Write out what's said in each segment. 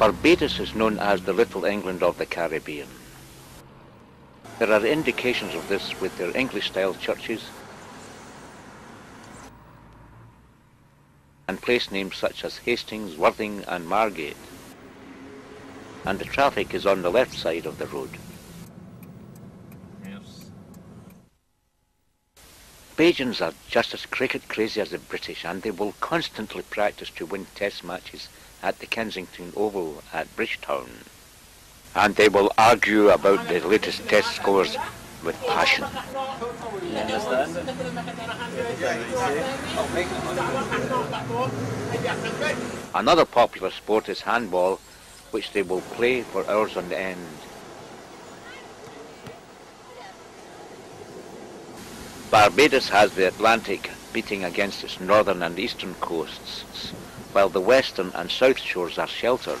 Barbados is known as the Little England of the Caribbean. There are indications of this with their English-style churches and place names such as Hastings, Worthing and Margate. And the traffic is on the left side of the road. Bajans are just as cricket crazy as the British and they will constantly practice to win test matches at the Kensington Oval at Bridgetown. And they will argue about the latest test scores with passion. Another popular sport is handball, which they will play for hours on end. Barbados has the Atlantic beating against its northern and eastern coasts while the western and south shores are sheltered.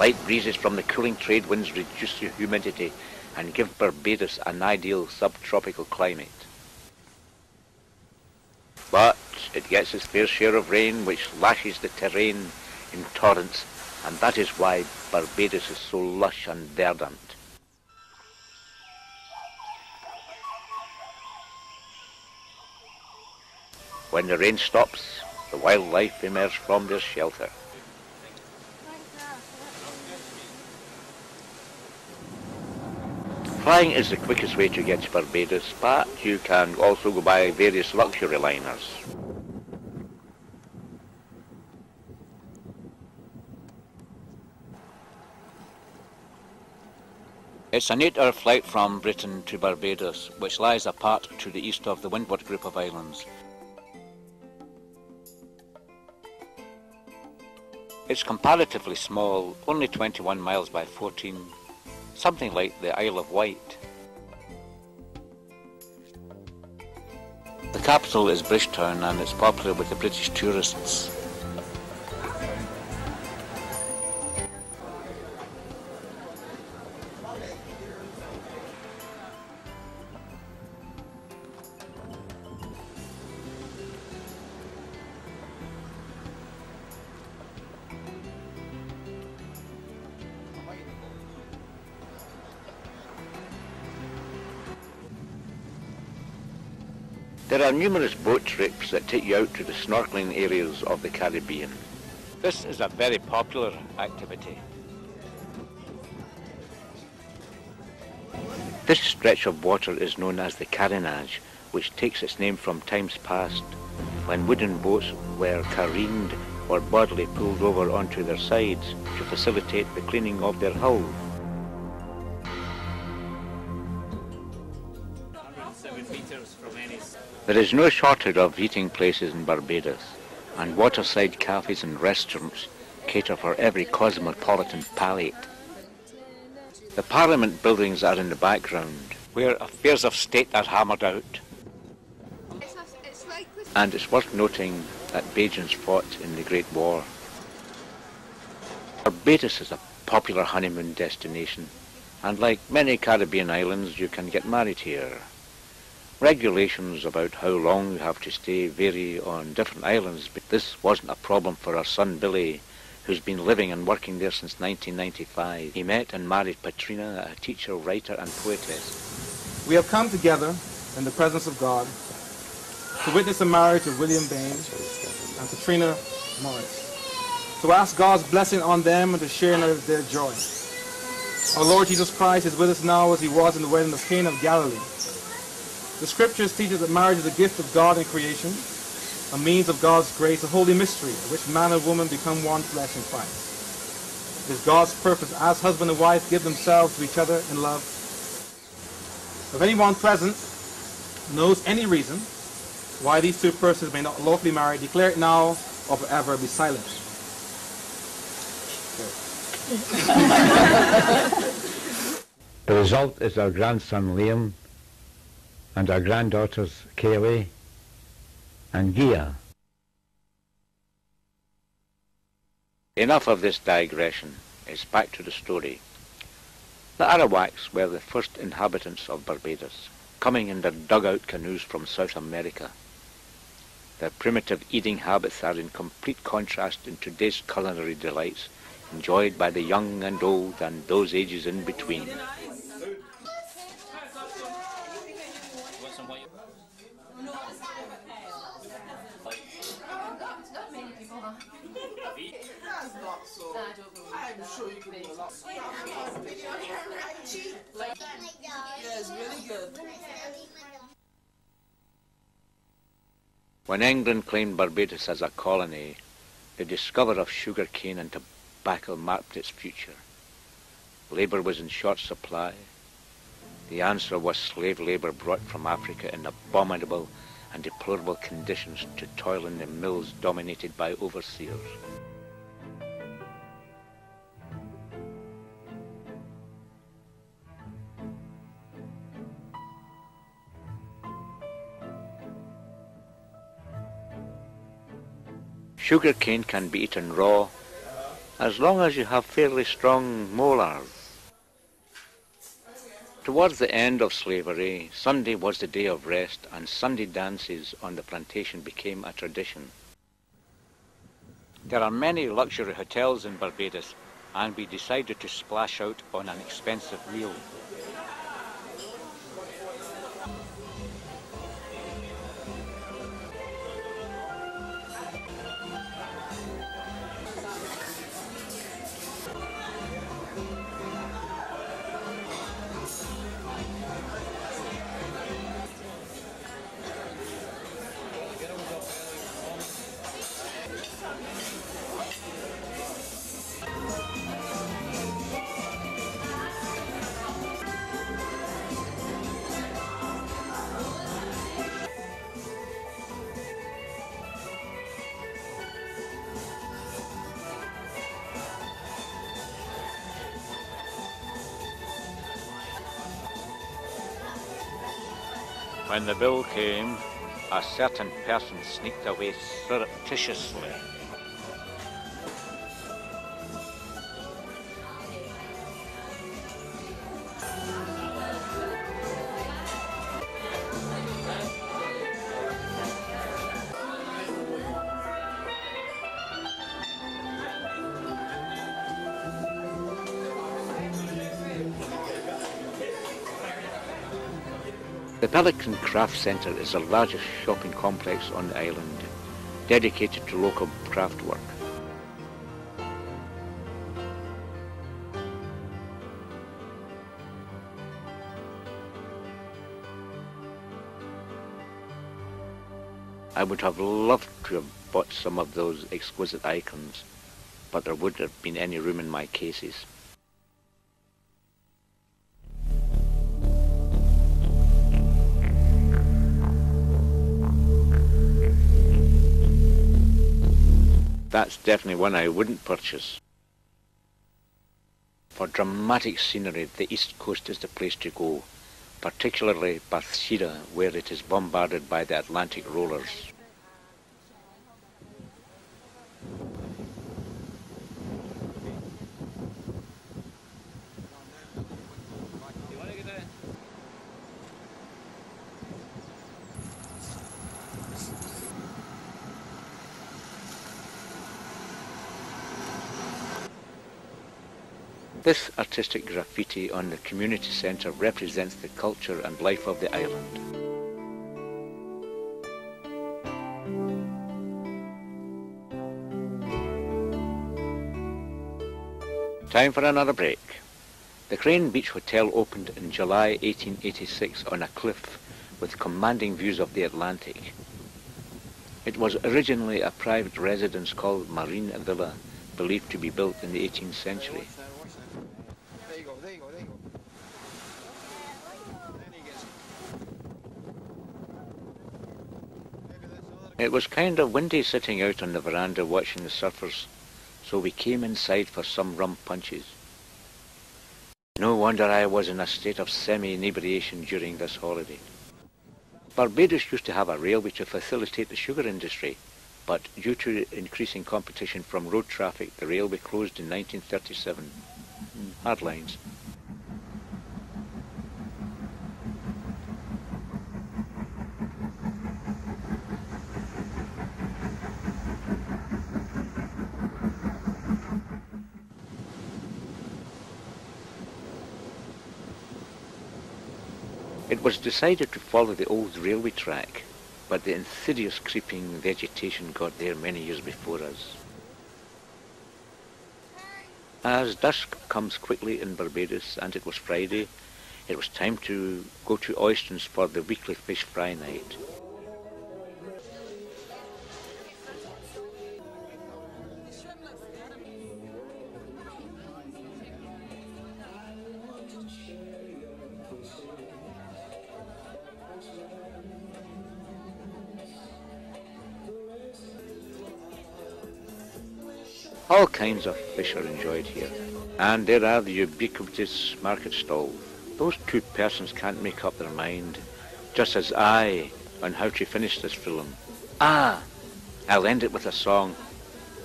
Light breezes from the cooling trade winds reduce the humidity and give Barbados an ideal subtropical climate. But it gets its fair share of rain which lashes the terrain in torrents and that is why Barbados is so lush and verdant. When the rain stops, the wildlife emerge from their shelter. Flying is the quickest way to get to Barbados, but you can also go by various luxury liners. It's an eight-hour flight from Britain to Barbados, which lies apart to the east of the Windward group of islands. It's comparatively small, only 21 miles by 14, something like the Isle of Wight. The capital is Bridgetown and it's popular with the British tourists. There are numerous boat trips that take you out to the snorkeling areas of the Caribbean. This is a very popular activity. This stretch of water is known as the Careenage, which takes its name from times past when wooden boats were careened or bodily pulled over onto their sides to facilitate the cleaning of their hull. There is no shortage of eating places in Barbados, and waterside cafes and restaurants cater for every cosmopolitan palate. The Parliament buildings are in the background, where affairs of state are hammered out. And it's worth noting that Bajans fought in the Great War. Barbados is a popular honeymoon destination, and like many Caribbean islands, you can get married here. Regulations about how long you have to stay vary on different islands, but this wasn't a problem for our son Billy, who's been living and working there since 1995. He met and married Patrina, a teacher, writer and poetess. We have come together in the presence of God to witness the marriage of William Bain and Patrina Morris, to ask God's blessing on them and to share in their joy. Our Lord Jesus Christ is with us now as he was in the wedding of Cana of Galilee. The scriptures teach us that marriage is a gift of God in creation, a means of God's grace, a holy mystery, in which man and woman become one flesh in Christ. It is God's purpose as husband and wife give themselves to each other in love. If anyone present knows any reason why these two persons may not lawfully marry, declare it now or forever be silent. the result is our grandson Liam and our granddaughters Kaylee and Gia. Enough of this digression. It's back to the story. The Arawaks were the first inhabitants of Barbados, coming in their dugout canoes from South America. Their primitive eating habits are in complete contrast in today's culinary delights, enjoyed by the young and old and those ages in between. When England claimed Barbados as a colony, the discovery of sugar cane and tobacco marked its future. Labour was in short supply. The answer was slave labour brought from Africa in abominable and deplorable conditions to toil in the mills dominated by overseers. Sugar cane can be eaten raw as long as you have fairly strong molars. Towards the end of slavery, Sunday was the day of rest and Sunday dances on the plantation became a tradition. There are many luxury hotels in Barbados and we decided to splash out on an expensive meal. When the bill came, a certain person sneaked away surreptitiously. Pelican Craft Centre is the largest shopping complex on the island, dedicated to local craft work. I would have loved to have bought some of those exquisite icons, but there wouldn't have been any room in my cases. That's definitely one I wouldn't purchase. For dramatic scenery, the east coast is the place to go, particularly Bathsheba, where it is bombarded by the Atlantic rollers. This artistic graffiti on the community centre represents the culture and life of the island. Time for another break. The Crane Beach Hotel opened in July 1886 on a cliff with commanding views of the Atlantic. It was originally a private residence called Marine Villa, believed to be built in the 18th century. There you go, there you go, there you go. It was kind of windy sitting out on the veranda watching the surfers, so we came inside for some rum punches. No wonder I was in a state of semi-inebriation during this holiday. Barbados used to have a railway to facilitate the sugar industry, but due to increasing competition from road traffic, the railway closed in 1937. Hard. It was decided to follow the old railway track, but the insidious creeping vegetation got there many years before us. As dusk comes quickly in Barbados, and it was Friday, it was time to go to Oistins for the weekly fish fry night. All kinds of fish are enjoyed here. And there are the ubiquitous market stalls. Those two persons can't make up their mind, just as I, on how to finish this film. Ah, I'll end it with a song.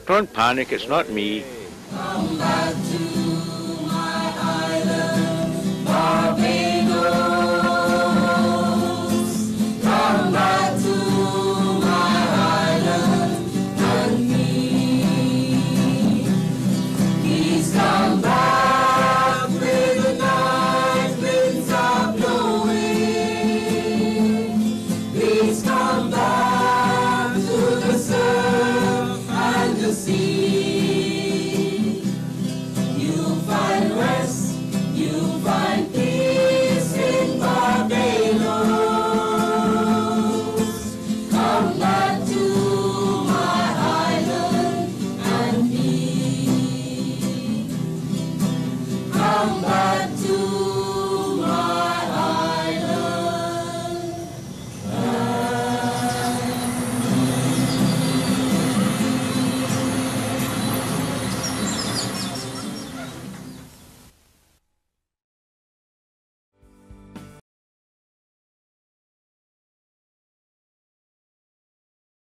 Don't panic, it's not me. number.